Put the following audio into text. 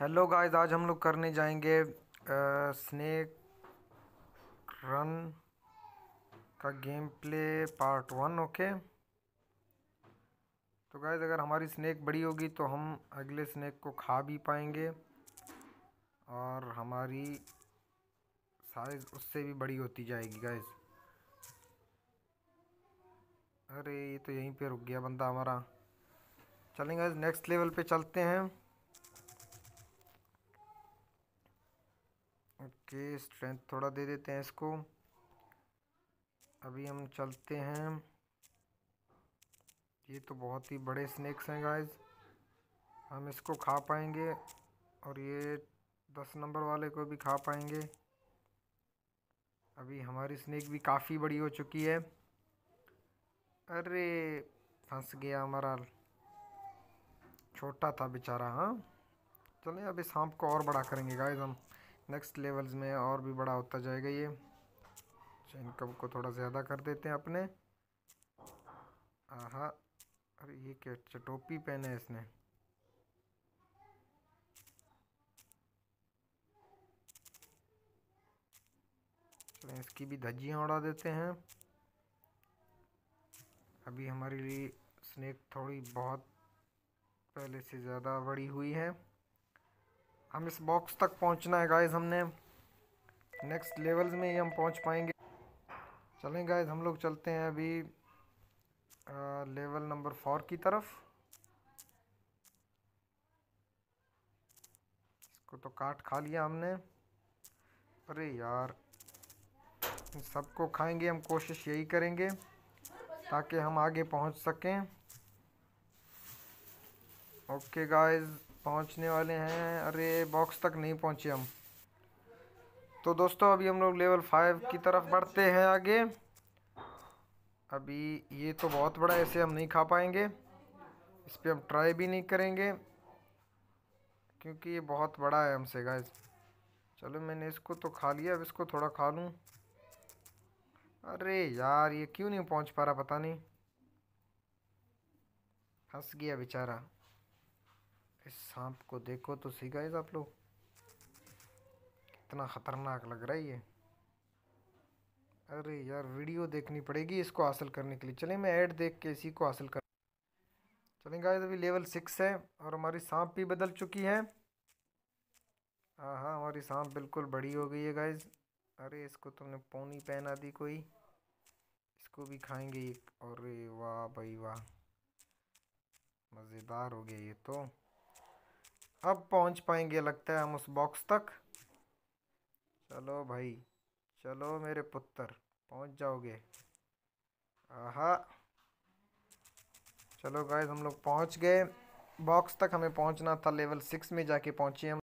Hello guys आज हम लोग करने जाएँगे आ, स्नेक रन का game play part one okay तो गाइस अगर हमारी स्नेक बड़ी होगी तो हम अगले स्नेक को खा भी पाएँगे और हमारी साइज़ उससे भी बड़ी होती जाएगी गाइस अरे ये तो यहीं पे रुक गया बंदा हमारा। चलेंगे नेक्स्ट लेवल पे चलते हैं। ओके स्ट्रेंथ थोड़ा दे देते हैं इसको। अभी हम चलते हैं। ये तो बहुत ही बड़े स्नैक्स हैं गाइस हम इसको खा पाएँगे और ये दस नंबर वाले को भी खा पाएँगे। अभी हमारी स्नैक भी काफ़ी बड़ी हो चुकी है। अरे, फंस गया हमारा। छोटा था बेचारा हाँ। चलें इस सांप को और बड़ा करेंगे गाइस हम। नेक्स्ट लेवल्स में और भी बड़ा होता जाएगा ये। चैन कब को थोड़ा ज़्यादा कर देते हैं अपने। आहा, अरे ये क्या अच्छा टोपी पहने है इसने। इसकी भी धज्जियाँ उड़ा देते हैं। अभी हमारी स्नेक थोड़ी बहुत पहले से ज़्यादा बड़ी हुई है। हम इस बॉक्स तक पहुँचना है गाइज़ हमने नेक्स्ट लेवल्स में ही हम पहुँच पाएँगे। चलें गाइज़ हम लोग चलते हैं अभी आ, लेवल नंबर फोर की तरफ़। इसको तो काट खा लिया हमने। अरे यार सबको खाएँगे हम कोशिश यही करेंगे ताकि हम आगे पहुँच सकें। ओके गाइस पहुँचने वाले हैं। अरे बॉक्स तक नहीं पहुँचे हम। तो दोस्तों, अभी हम लोग लेवल फाइव की तरफ़ बढ़ते हैं आगे। अभी ये तो बहुत बड़ा ऐसे हम नहीं खा पाएँगे। इस पर हम ट्राई भी नहीं करेंगे। क्योंकि ये बहुत बड़ा है हमसे गाइस चलो, मैंने इसको तो खा लिया। अब इसको थोड़ा खा लूँ। अरे यार, ये क्यों नहीं पहुँच पा रहा? पता नहीं। फंस गया बेचारा। इस सांप को देखो तो सी गाइस आप लोग। कितना ख़तरनाक लग रहा है ये। अरे यार वीडियो देखनी पड़ेगी इसको हासिल करने के लिए। चलें, मैं ऐड देख के इसी को हासिल कर चलें गाइस अभी लेवल सिक्स है और हमारी सांप भी बदल चुकी है। हाँ हाँ हमारी सांप बिल्कुल बड़ी हो गई है गाइस अरे, इसको तुमने पोनी पहना दी कोई। इसको भी खाएँगे और वाह भाई वाह। मज़ेदार हो गया ये तो। अब पहुँच पाएँगे लगता है हम उस बॉक्स तक। चलो भाई, चलो मेरे पुत्र, पहुँच जाओगे। आहा। चलो गाइस हम लोग पहुँच गए। बॉक्स तक हमें पहुँचना था लेवल सिक्स में जाके पहुँचे हम।